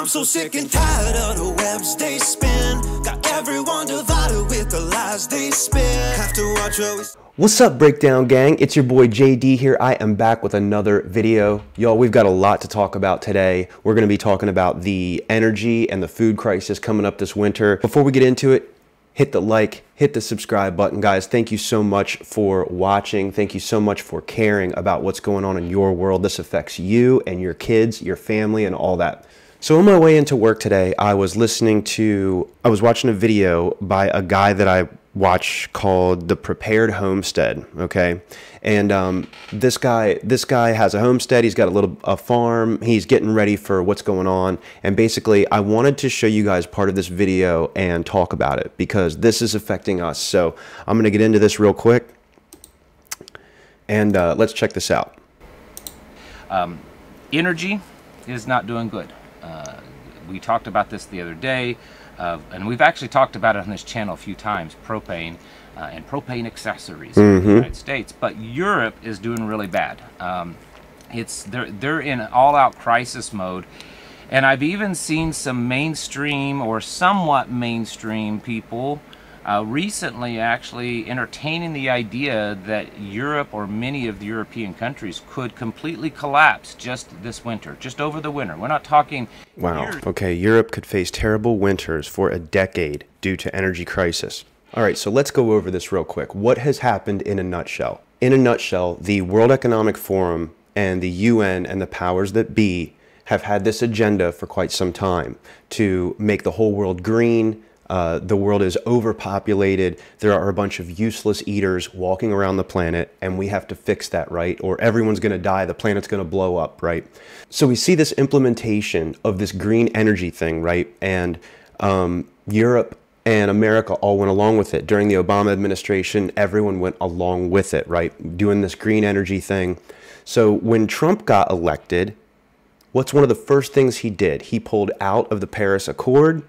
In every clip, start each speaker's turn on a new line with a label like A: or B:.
A: I'm so sick and tired of the webs they spin. Got everyone divided with the lies they spin. Have to watch we
B: What's up, Breakdown Gang? It's your boy JD here. I am back with another video. Y'all, we've got a lot to talk about today. We're going to be talking about the energy and the food crisis coming up this winter. Before we get into it, hit the like, hit the subscribe button. Guys, thank you so much for watching. Thank you so much for caring about what's going on in your world. This affects you and your kids, your family, and all that. So on my way into work today, I was listening to, I was watching a video by a guy that I watch called The Prepared Homestead. Okay, and um, this guy, this guy has a homestead. He's got a little a farm. He's getting ready for what's going on. And basically, I wanted to show you guys part of this video and talk about it because this is affecting us. So I'm gonna get into this real quick, and uh, let's check this out.
C: energy is not doing good. Uh, we talked about this the other day, uh, and we've actually talked about it on this channel a few times propane uh, and propane accessories in the United States. But Europe is doing really bad. Um, it's they're, they're in all out crisis mode. And I've even seen some mainstream or somewhat mainstream people uh, recently actually entertaining the idea that Europe or many of the European countries could completely collapse just this winter, just over the winter. We're not talking
B: Wow.
C: years.
B: Okay, Europe could face terrible winters for a decade due to energy crisis. All right, so let's go over this real quick. What has happened in a nutshell? In a nutshell, the World Economic Forum and the UN and the powers that be have had this agenda for quite some time to make the whole world green. Uh, the world is overpopulated. There are a bunch of useless eaters walking around the planet, and we have to fix that, right? Or everyone's going to die. The planet's going to blow up, right? So we see this implementation of this green energy thing, right? And um, Europe and America all went along with it. During the Obama administration, everyone went along with it, right? Doing this green energy thing. So when Trump got elected, what's one of the first things he did? He pulled out of the Paris Accord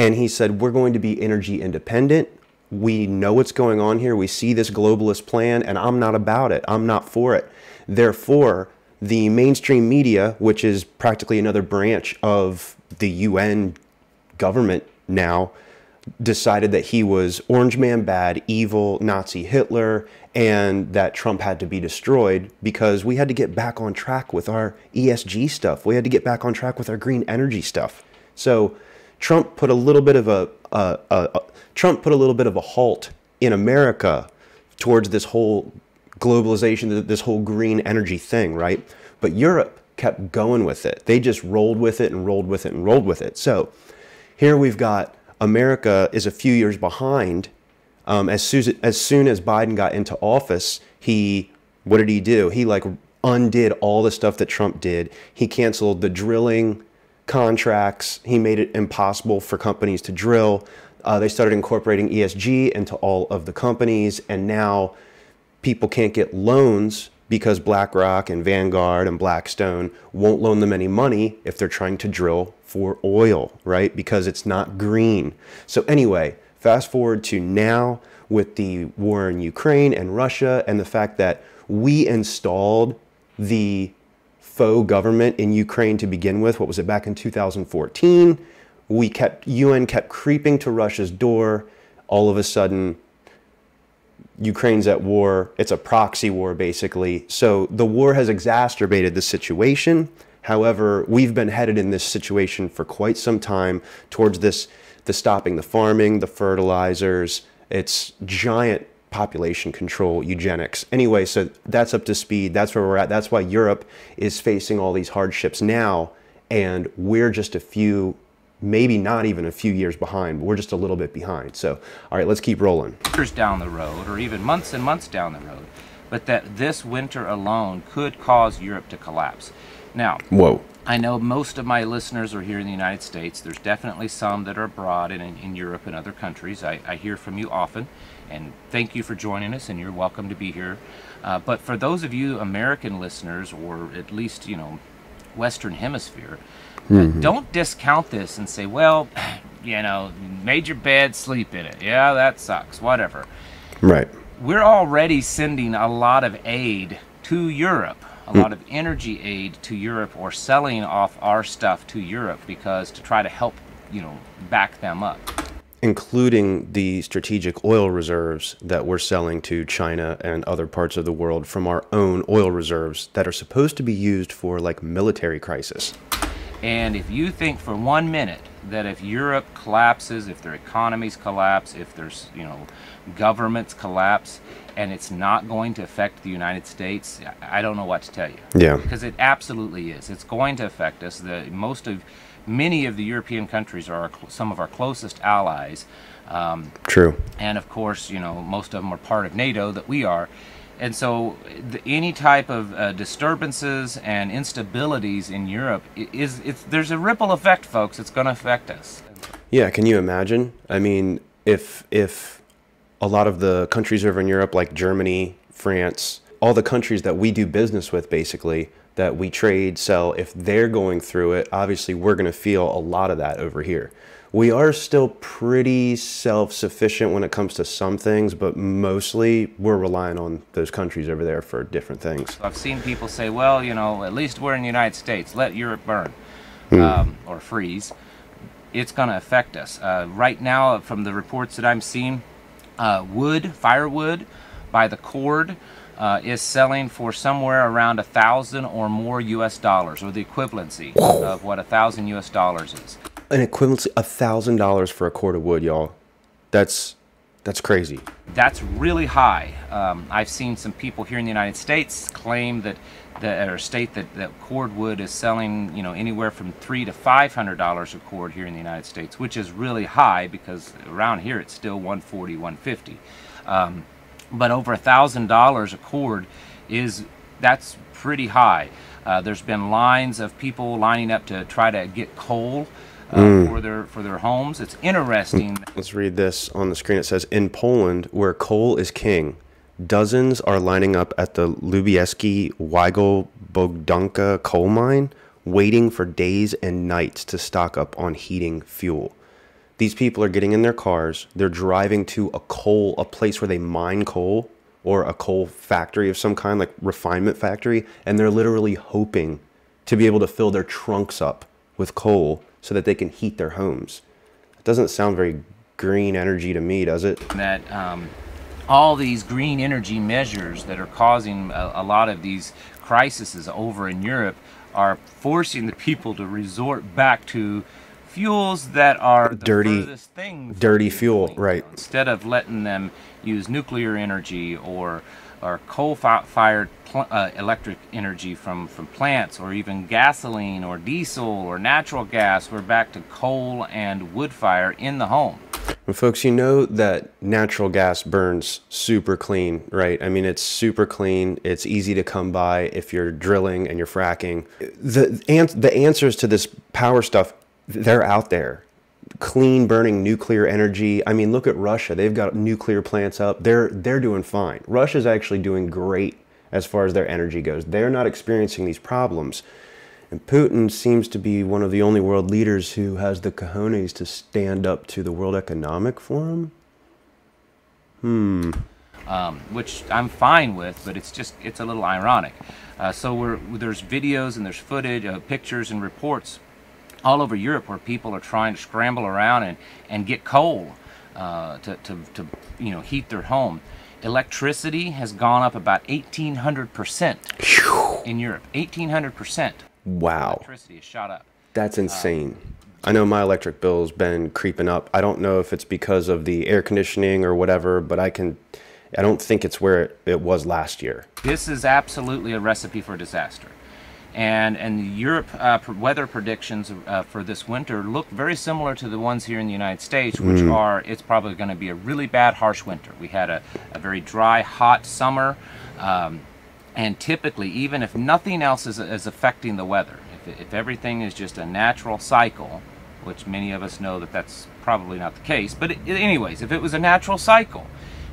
B: and he said, We're going to be energy independent. We know what's going on here. We see this globalist plan, and I'm not about it. I'm not for it. Therefore, the mainstream media, which is practically another branch of the UN government now, decided that he was Orange Man bad, evil, Nazi Hitler, and that Trump had to be destroyed because we had to get back on track with our ESG stuff. We had to get back on track with our green energy stuff. So Trump put a little bit of a, a, a, a Trump put a little bit of a halt in America towards this whole globalization, this whole green energy thing, right? But Europe kept going with it. They just rolled with it and rolled with it and rolled with it. So here we've got America is a few years behind. Um, as, soon, as soon as Biden got into office, he what did he do? He like undid all the stuff that Trump did. He canceled the drilling contracts. He made it impossible for companies to drill. Uh, they started incorporating ESG into all of the companies, and now people can't get loans because BlackRock and Vanguard and Blackstone won't loan them any money if they're trying to drill for oil, right? Because it's not green. So, anyway, fast forward to now with the war in Ukraine and Russia and the fact that we installed the faux government in Ukraine to begin with. What was it back in 2014? We kept, UN kept creeping to Russia's door. All of a sudden, Ukraine's at war. It's a proxy war, basically. So the war has exacerbated the situation. However, we've been headed in this situation for quite some time towards this the stopping the farming, the fertilizers. It's giant population control, eugenics. Anyway, so that's up to speed. That's where we're at. That's why Europe is facing all these hardships now, and we're just a few maybe not even a few years behind. We're just a little bit behind. So, all right, let's keep rolling.
C: years down the road, or even months and months down the road, but that this winter alone could cause Europe to collapse. Now,
B: Whoa.
C: I know most of my listeners are here in the United States. There's definitely some that are abroad and in, in Europe and other countries. I, I hear from you often, and thank you for joining us, and you're welcome to be here. Uh, but for those of you American listeners, or at least, you know, Western Hemisphere, uh, don't discount this and say, well, you know, made your bed, sleep in it. Yeah, that sucks, whatever
B: Right.
C: we're already sending a lot of aid to Europe. a lot of energy aid to Europe or selling off our stuff to Europe because to try to help, you know, back them up.
B: Including the strategic oil reserves that we're selling to China and other parts of the world from our own oil reserves that are supposed to be used for like military crisis.
C: And if you think for one minute that if Europe collapses, if their economies collapse, if there's, you know, governments collapse, and it's not going to affect the United States, I don't know what to tell you.
B: Yeah.
C: Because it absolutely is. It's going to affect us. The most of many of the European countries are our, some of our closest allies. Um,
B: True.
C: and of course, you know, most of them are part of NATO that we are. And so, the, any type of uh, disturbances and instabilities in Europe is it's there's a ripple effect, folks. It's going to affect us.
B: Yeah, can you imagine? I mean, if if a lot of the countries over in Europe like Germany, France, all the countries that we do business with basically that we trade, sell, if they're going through it, obviously we're going to feel a lot of that over here. We are still pretty self-sufficient when it comes to some things, but mostly we're relying on those countries over there for different things.
C: I've seen people say, well, you know, at least we're in the United States. Let Europe burn um, or freeze. It's going to affect us. Uh, right now, from the reports that I'm seeing, uh, wood, firewood, by the cord, uh, is selling for somewhere around a thousand or more U.S. dollars, or the equivalency of what a thousand U.S. dollars is.
B: An equivalency a thousand dollars for a cord of wood, y'all. That's that's crazy.
C: That's really high. Um, I've seen some people here in the United States claim that, that or state that, that cordwood is selling, you know, anywhere from three to five hundred dollars a cord here in the United States, which is really high because around here it's still 140, 150. Um, but over a thousand dollars a cord is that's pretty high. Uh, there's been lines of people lining up to try to get coal uh, for their for their homes. It's interesting.
B: Let's read this on the screen. It says In Poland, where coal is king, dozens are lining up at the Lubieski Weigel Bogdanka coal mine, waiting for days and nights to stock up on heating fuel. These people are getting in their cars, they're driving to a coal, a place where they mine coal or a coal factory of some kind, like refinement factory, and they're literally hoping to be able to fill their trunks up with coal so that they can heat their homes. It doesn't sound very green energy to me, does it?
C: that um, all these green energy measures that are causing a, a lot of these crises over in Europe are forcing the people to resort back to fuels that are the
B: Dirty-
C: thing
B: dirty fuel,
C: clean.
B: right.
C: Instead of letting them use nuclear energy or or coal-fired pl- uh, electric energy from, from plants, or even gasoline or diesel or natural gas, we're back to coal and wood fire in the home.
B: And folks, you know that natural gas burns super clean, right? I mean, it's super clean. It's easy to come by if you're drilling and you're fracking. The the answers to this power stuff, they're out there. Clean burning nuclear energy. I mean, look at Russia. They've got nuclear plants up. They're they're doing fine. Russia's actually doing great as far as their energy goes. They're not experiencing these problems. And Putin seems to be one of the only world leaders who has the cojones to stand up to the World Economic Forum.
C: um, which I'm fine with, but it's just it's a little ironic. Uh, so we're, there's videos and there's footage, uh, pictures and reports all over Europe where people are trying to scramble around and, and get coal uh, to, to, to you know heat their home. Electricity has gone up about 1,800 percent in Europe. 1,800 percent.
B: Wow,
C: Electricity has shot up.
B: that's insane. I know my electric bill's been creeping up. I don't know if it's because of the air conditioning or whatever, but I can I don't think it's where it, it was last year.
C: This is absolutely a recipe for disaster. And and Europe uh, weather predictions uh, for this winter look very similar to the ones here in the United States, which are it's probably going to be a really bad, harsh winter. We had a, a very dry, hot summer, um, and typically, even if nothing else is, is affecting the weather, if, if everything is just a natural cycle, which many of us know that that's probably not the case, but it, anyways, if it was a natural cycle,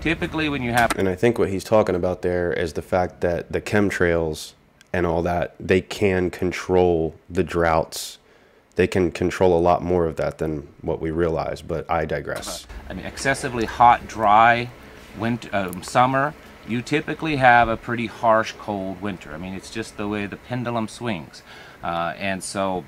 C: typically when you have
B: And I think what he's talking about there is the fact that the chemtrails and all that, they can control the droughts. They can control a lot more of that than what we realize, but I digress.
C: I mean, excessively hot, dry winter, um, summer you typically have a pretty harsh cold winter. I mean, it's just the way the pendulum swings. Uh, and so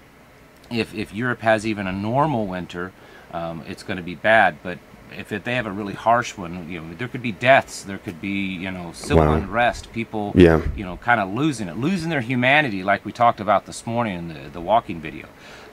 C: if, if Europe has even a normal winter, um, it's going to be bad. But if it, they have a really harsh one, you know, there could be deaths, there could be, you know, civil
B: Wow.
C: unrest, people,
B: Yeah.
C: you know, kind of losing it, losing their humanity, like we talked about this morning in the, the walking video.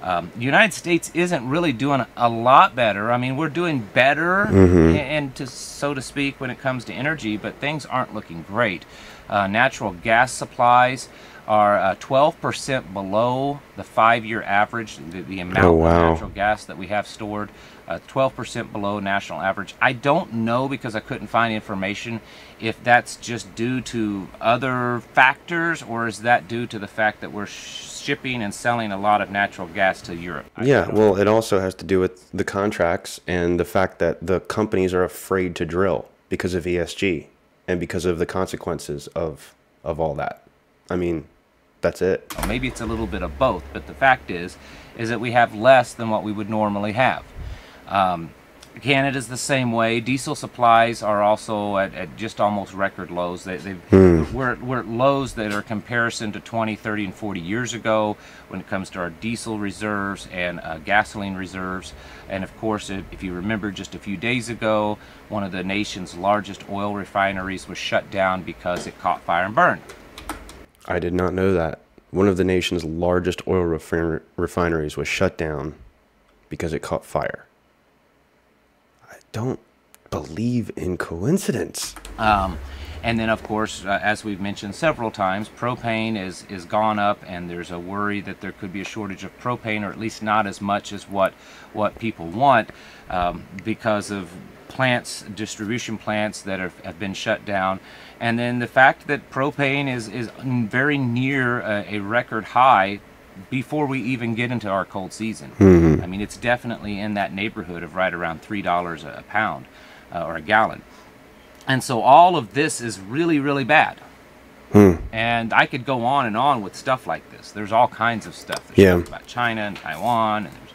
C: Um, the United States isn't really doing a lot better. I mean, we're doing better,
B: Mm-hmm.
C: and to so to speak, when it comes to energy, but things aren't looking great. Uh, natural gas supplies are uh, 12% below the five-year average, the, the amount
B: Oh,
C: of natural gas that we have stored. Uh, 12% below national average. I don't know because I couldn't find information if that's just due to other factors or is that due to the fact that we're sh- shipping and selling a lot of natural gas to Europe. I
B: Yeah, well, it also has to do with the contracts and the fact that the companies are afraid to drill because of ESG and because of the consequences of of all that. I mean, that's it.
C: know. Maybe it's a little bit of both, but the fact is, is that we have less than what we would normally have. Um, Canada's the same way. Diesel supplies are also at, at just almost record lows. They, they've, we're, we're at lows that are comparison to 20, 30, and 40 years ago when it comes to our diesel reserves and uh, gasoline reserves. And of course, if, if you remember just a few days ago, one of the nation's largest oil refineries was shut down because it caught fire and burned.
B: I did not know that. One of the nation's largest oil refin- refineries was shut down because it caught fire. Don't believe in coincidence.
C: Um, and then, of course, uh, as we've mentioned several times, propane is is gone up, and there's a worry that there could be a shortage of propane, or at least not as much as what what people want, um, because of plants, distribution plants that have, have been shut down, and then the fact that propane is is very near a, a record high before we even get into our cold season. I mean, it's definitely in that neighborhood of right around three dollars a pound uh, or a gallon. And so all of this is really, really bad. And I could go on and on with stuff like this. There's all kinds of stuff. There's
B: Yeah.
C: stuff about China and Taiwan, and there's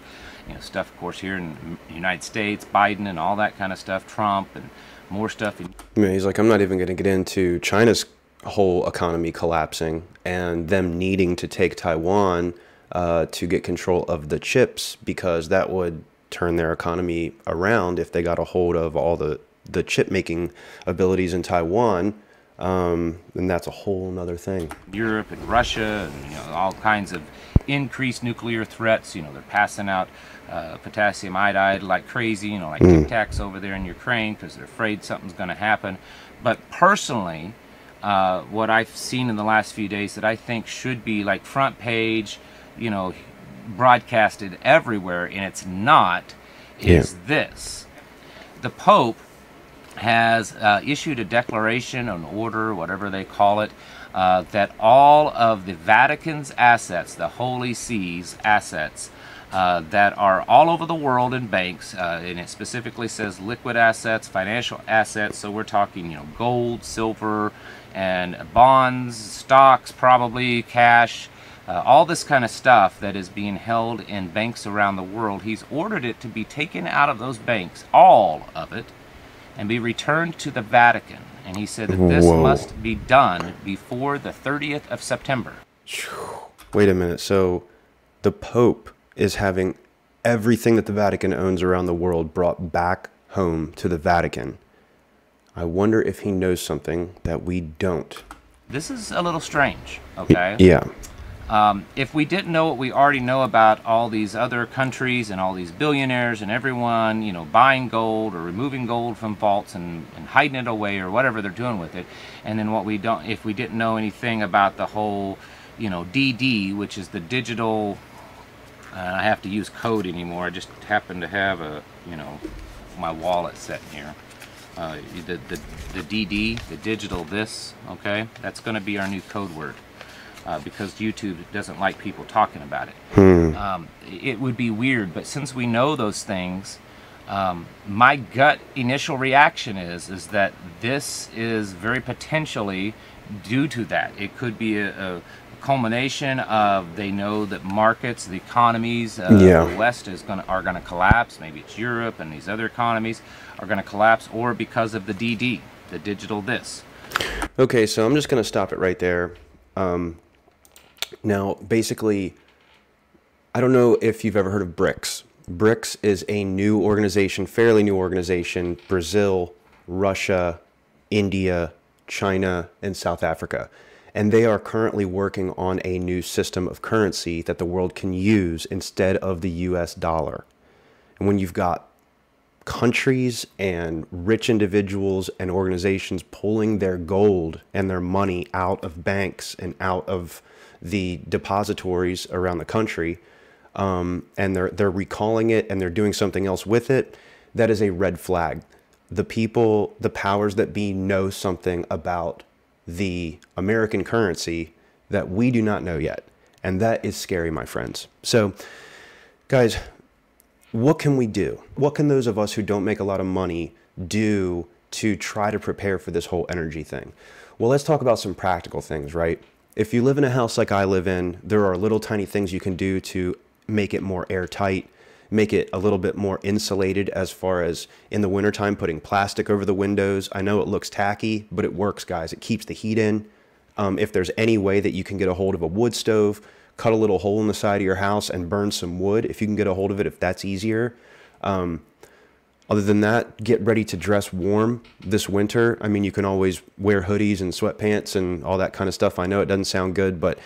C: you know stuff, of course, here in the United States, Biden and all that kind of stuff, Trump, and more stuff.
B: Mean, he's like, I'm not even going to get into China's whole economy collapsing and them needing to take Taiwan uh, to get control of the chips because that would turn their economy around if they got a hold of all the, the chip making abilities in Taiwan. Um, and that's a whole nother thing.
C: Europe and Russia and you know all kinds of increased nuclear threats. You know they're passing out uh, potassium iodide like crazy. You know like Tic Tacs over there in Ukraine because they're afraid something's going to happen. But personally, uh, what I've seen in the last few days that I think should be like front page, you know, broadcasted everywhere, and it's not, is this: the Pope has uh, issued a declaration, an order, whatever they call it, uh, that all of the Vatican's assets, the Holy See's assets, uh, that are all over the world in banks, uh, and it specifically says liquid assets, financial assets. So we're talking, you know, gold, silver, and bonds, stocks, probably cash. Uh, all this kind of stuff that is being held in banks around the world, he's ordered it to be taken out of those banks, all of it, and be returned to the Vatican. And he said that this
B: Whoa.
C: must be done before the 30th of September.
B: Wait a minute. So the Pope is having everything that the Vatican owns around the world brought back home to the Vatican. I wonder if he knows something that we don't.
C: This is a little strange, okay?
B: Yeah.
C: Um, if we didn't know what we already know about all these other countries and all these billionaires and everyone, you know, buying gold or removing gold from vaults and, and hiding it away or whatever they're doing with it, and then what we don't, if we didn't know anything about the whole, you know, DD, which is the digital, I have to use code anymore. I just happen to have a, you know, my wallet set here. Uh, the, the, the DD, the digital this, okay, that's going to be our new code word uh, because YouTube doesn't like people talking about it. Um, it would be weird, but since we know those things, um, my gut initial reaction is is that this is very potentially due to that. It could be a, a culmination of they know that markets, the economies, uh,
B: Yeah.
C: the West is going to are going to collapse. Maybe it's Europe and these other economies are going to collapse, or because of the DD, the digital this.
B: Okay, so I'm just going to stop it right there. Um, now, basically, I don't know if you've ever heard of BRICS. BRICS is a new organization, fairly new organization, Brazil, Russia, India, China, and South Africa. And they are currently working on a new system of currency that the world can use instead of the US dollar. And when you've got countries and rich individuals and organizations pulling their gold and their money out of banks and out of the depositories around the country, um, and they're they're recalling it and they're doing something else with it, that is a red flag. The people, the powers that be, know something about the American currency that we do not know yet, and that is scary, my friends. So, guys, what can we do? What can those of us who don't make a lot of money do to try to prepare for this whole energy thing? Well, let's talk about some practical things, right? If you live in a house like I live in, there are little tiny things you can do to make it more airtight, make it a little bit more insulated as far as in the wintertime putting plastic over the windows. I know it looks tacky, but it works, guys. It keeps the heat in. Um, if there's any way that you can get a hold of a wood stove, cut a little hole in the side of your house and burn some wood if you can get a hold of it, if that's easier. Um, other than that, get ready to dress warm this winter. I mean, you can always wear hoodies and sweatpants and all that kind of stuff. I know it doesn't sound good, but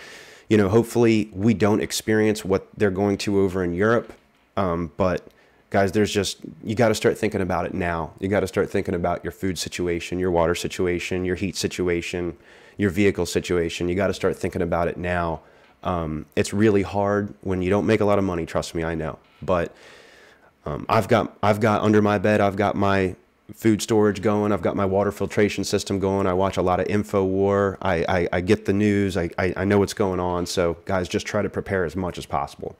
B: you know, hopefully we don't experience what they're going to over in Europe. Um, but guys, there's just you got to start thinking about it now. You got to start thinking about your food situation, your water situation, your heat situation, your vehicle situation. You got to start thinking about it now um, it's really hard when you don't make a lot of money. Trust me, I know. But um, I've got I've got under my bed. I've got my food storage going. I've got my water filtration system going. I watch a lot of Infowar. I, I, I get the news. I, I, I know what's going on. So guys, just try to prepare as much as possible.